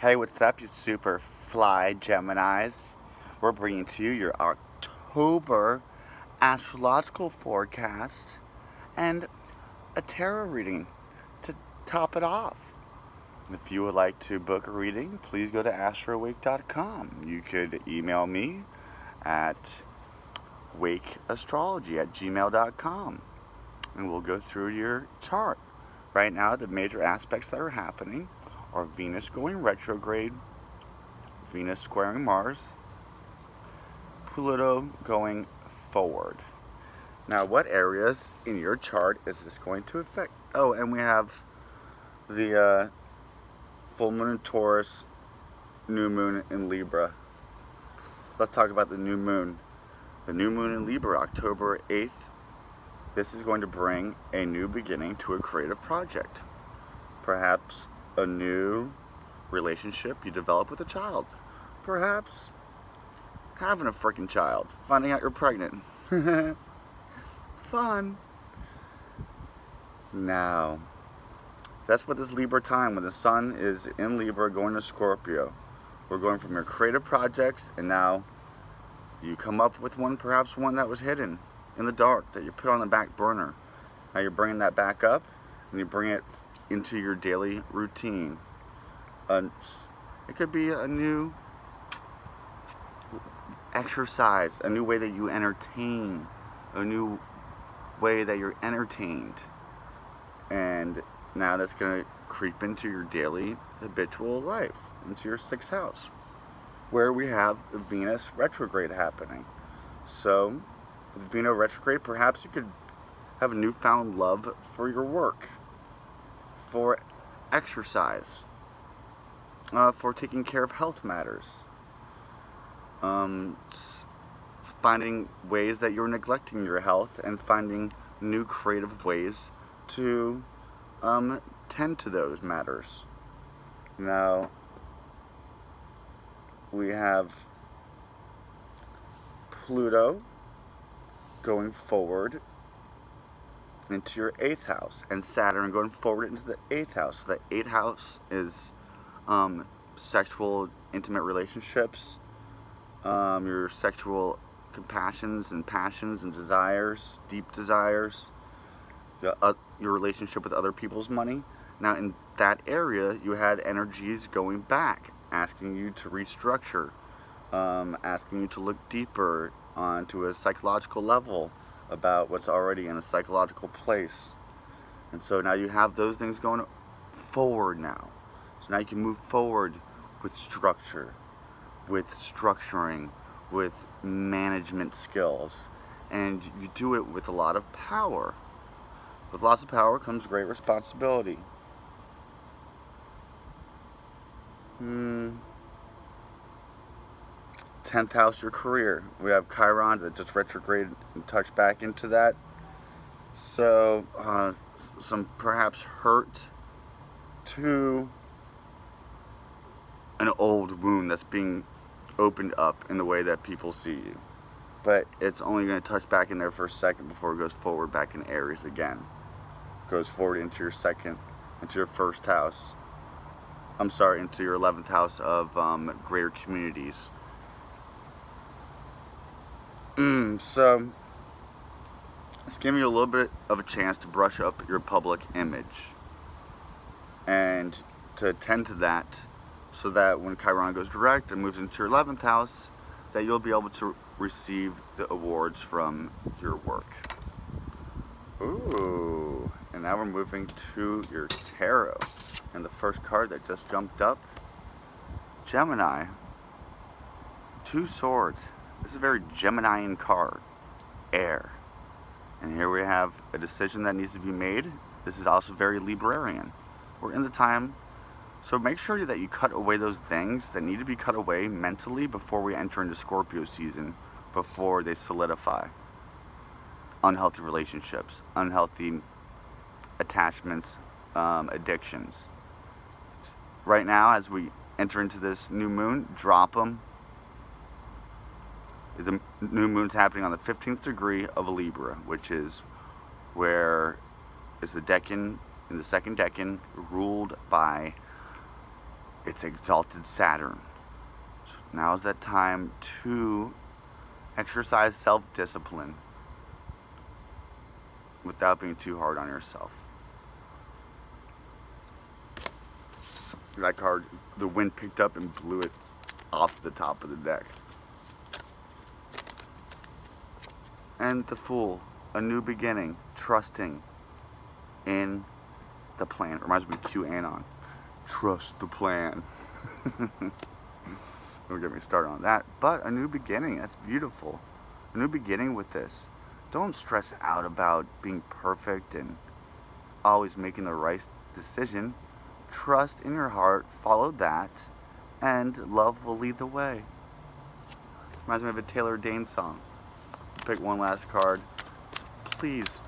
Hey, what's up, you super fly Geminis? We're bringing to you your October astrological forecast and a tarot reading to top it off. If you would like to book a reading, please go to astroweek.com. You could email me at wakeastrology at gmail.com and we'll go through your chart. Right now, the major aspects that are happening are Venus going retrograde, Venus squaring Mars, Pluto going forward. Now, what areas in your chart is this going to affect? Oh, and we have the uh, full moon in Taurus, new moon in Libra. Let's talk about the new moon. The new moon in Libra, October 8th. This is going to bring a new beginning to a creative project. Perhaps a new relationship you develop with a child. Perhaps having a freaking child, finding out you're pregnant. Fun. Now, that's what this Libra time, when the sun is in Libra going to Scorpio. We're going from your creative projects and now you come up with one, perhaps one that was hidden in the dark that you put on the back burner. Now you're bringing that back up and you bring it into your daily routine. Uh, it could be a new exercise, a new way that you entertain, a new way that you're entertained. And now that's going to creep into your daily habitual life, into your sixth house, where we have the Venus retrograde happening. So, Venus retrograde, perhaps you could have a newfound love for your work for exercise, uh, for taking care of health matters, um, finding ways that you're neglecting your health and finding new creative ways to um, tend to those matters. Now, we have Pluto going forward into your eighth house and Saturn going forward into the eighth house. So the eighth house is um, sexual, intimate relationships, um, your sexual compassions and passions and desires, deep desires, your, uh, your relationship with other people's money. Now in that area, you had energies going back, asking you to restructure, um, asking you to look deeper onto a psychological level, about what's already in a psychological place. And so now you have those things going forward now. So now you can move forward with structure, with structuring, with management skills. And you do it with a lot of power. With lots of power comes great responsibility. Hmm. 10th house, your career. We have Chiron that just retrograded and touched back into that. So, uh, some perhaps hurt to an old wound that's being opened up in the way that people see you. But it's only going to touch back in there for a second before it goes forward back in Aries again. It goes forward into your second, into your first house. I'm sorry, into your 11th house of um, greater communities. Mm, so, it's giving you a little bit of a chance to brush up your public image and to attend to that so that when Chiron goes direct and moves into your 11th house, that you'll be able to receive the awards from your work. Ooh, and now we're moving to your tarot. And the first card that just jumped up, Gemini, two swords. This is a very Geminian card. Air. And here we have a decision that needs to be made. This is also very Librarian. We're in the time, so make sure that you cut away those things that need to be cut away mentally before we enter into Scorpio season, before they solidify. Unhealthy relationships, unhealthy attachments, um, addictions. Right now, as we enter into this new moon, drop them, the new moon's happening on the 15th degree of Libra, which is where is the decan in the second decan ruled by it's exalted Saturn. Now is that time to exercise self-discipline without being too hard on yourself. That card, the wind picked up and blew it off the top of the deck. And the Fool, a new beginning, trusting in the plan. Reminds me of QAnon. Trust the plan. Don't get me started on that. But a new beginning, that's beautiful. A new beginning with this. Don't stress out about being perfect and always making the right decision. Trust in your heart, follow that, and love will lead the way. Reminds me of a Taylor Dayne song. Pick one last card. Please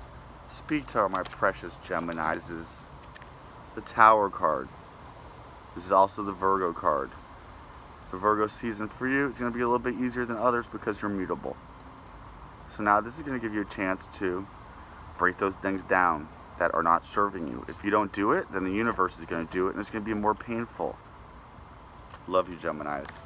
speak to my precious Geminis. The Tower card. This is also the Virgo card. The Virgo season for you is going to be a little bit easier than others because you're mutable. So now this is going to give you a chance to break those things down that are not serving you. If you don't do it, then the universe is going to do it and it's going to be more painful. Love you, Geminis.